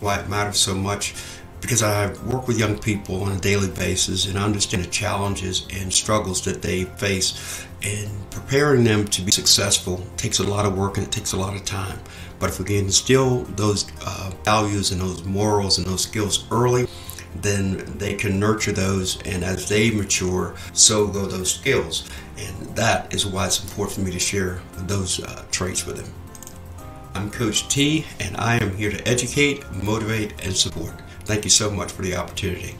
why it matters so much because I work with young people on a daily basis and understand the challenges and struggles that they face. And preparing them to be successful takes a lot of work and it takes a lot of time. But if we can instill those uh, values and those morals and those skills early, then they can nurture those, and as they mature, so go those skills. And that is why it's important for me to share those uh, traits with them. I'm Coach T, and I am here to educate, motivate, and support. Thank you so much for the opportunity.